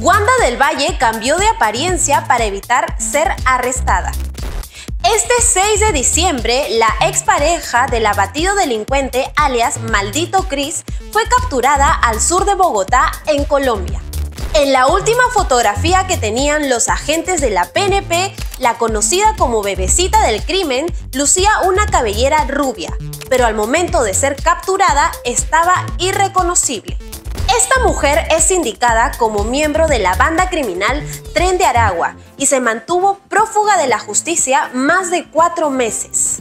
Wanda del Valle cambió de apariencia para evitar ser arrestada. Este 6 de diciembre, la expareja del abatido delincuente alias Maldito Cris fue capturada al sur de Bogotá, en Colombia. En la última fotografía que tenían los agentes de la PNP, la conocida como bebecita del crimen lucía una cabellera rubia, pero al momento de ser capturada estaba irreconocible. Esta mujer es indicada como miembro de la banda criminal Tren de Aragua y se mantuvo prófuga de la justicia más de cuatro meses.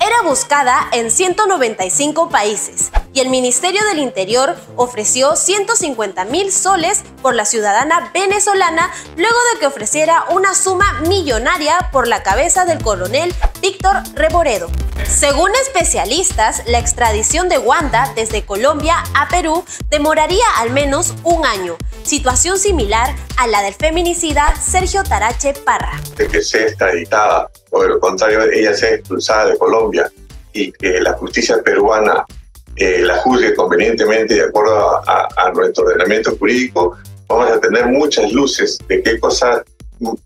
Era buscada en 195 países y el Ministerio del Interior ofreció 150 mil soles por la ciudadana venezolana luego de que ofreciera una suma millonaria por la cabeza del coronel Víctor Reboredo. Según especialistas, la extradición de Wanda desde Colombia a Perú demoraría al menos un año, situación similar a la del feminicida Sergio Tarache Parra. De que sea extraditada, o de lo contrario, ella sea expulsada de Colombia y que la justicia peruana eh, la juzgue convenientemente de acuerdo a, a, nuestro ordenamiento jurídico, vamos a tener muchas luces de qué cosa,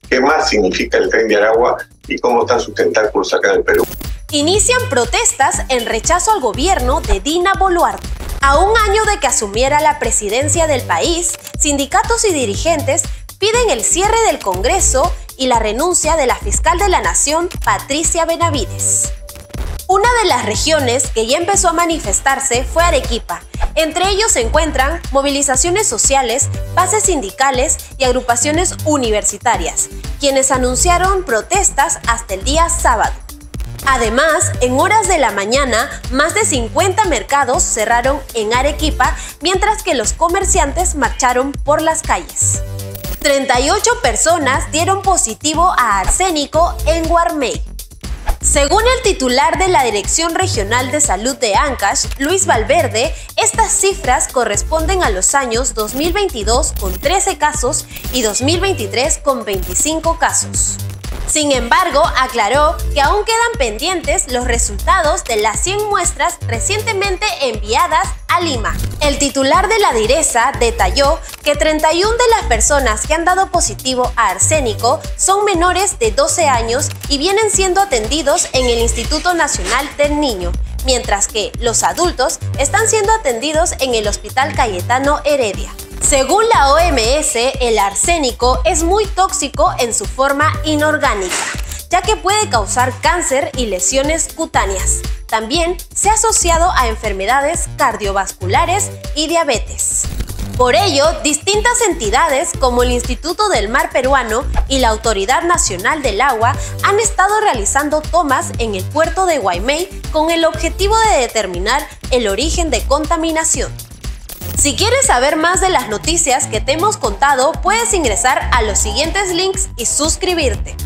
qué más significa el tren de Aragua y cómo están sus tentáculos acá en el Perú. Inician protestas en rechazo al gobierno de Dina Boluarte. A un año de que asumiera la presidencia del país, sindicatos y dirigentes piden el cierre del Congreso y la renuncia de la fiscal de la Nación, Patricia Benavides. Una de las regiones que ya empezó a manifestarse fue Arequipa. Entre ellos se encuentran movilizaciones sociales, bases sindicales y agrupaciones universitarias, quienes anunciaron protestas hasta el día sábado. Además, en horas de la mañana, más de 50 mercados cerraron en Arequipa, mientras que los comerciantes marcharon por las calles. 38 personas dieron positivo a arsénico en Guarmey. Según el titular de la Dirección Regional de Salud de Ancash, Luis Valverde, estas cifras corresponden a los años 2022 con 13 casos y 2023 con 25 casos. Sin embargo, aclaró que aún quedan pendientes los resultados de las 100 muestras recientemente enviadas a Lima. El titular de la Direza detalló que 31 de las personas que han dado positivo a arsénico son menores de 12 años y vienen siendo atendidos en el Instituto Nacional del Niño, mientras que los adultos están siendo atendidos en el Hospital Cayetano Heredia. Según la OMS, el arsénico es muy tóxico en su forma inorgánica, ya que puede causar cáncer y lesiones cutáneas. También se ha asociado a enfermedades cardiovasculares y diabetes. Por ello, distintas entidades como el Instituto del Mar Peruano y la Autoridad Nacional del Agua han estado realizando tomas en el puerto de Guaymey con el objetivo de determinar el origen de contaminación. Si quieres saber más de las noticias que te hemos contado, puedes ingresar a los siguientes links y suscribirte.